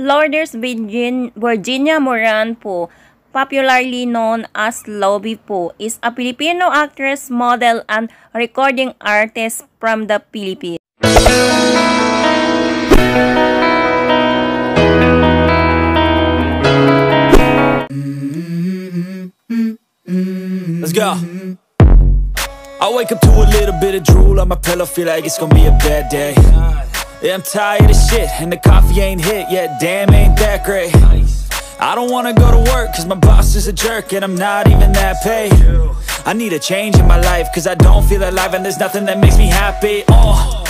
Lourdes Virgin, Virginia Moran Poe, popularly known as Lovi Poe, is a Filipino actress, model, and recording artist from the Philippines. Let's go. I wake up to a little bit of drool on my pillow, feel like it's gonna be a bad day. Yeah, I'm tired of shit, and the coffee ain't hit yet, damn, ain't that great. I don't wanna go to work, cause my boss is a jerk, and I'm not even that paid. I need a change in my life, cause I don't feel alive, and there's nothing that makes me happy. Oh.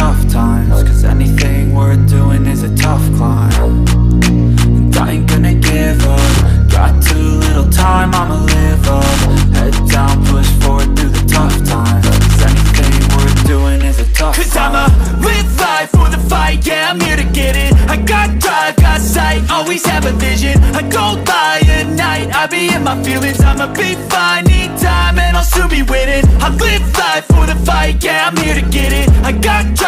tough times Cause anything worth doing is a tough climb. And I ain't gonna give up. Got too little time, I'ma live up. Head down, push forward through the tough times Cause anything worth doing is a tough Cause climb. I'ma live life for the fight, yeah, I'm here to get it. I got drive, got sight, always have a vision. I go by at night, I be in my feelings. I'ma be fine, need time, and I'll soon be winning. I live life for the fight, yeah, I'm here to get it. I got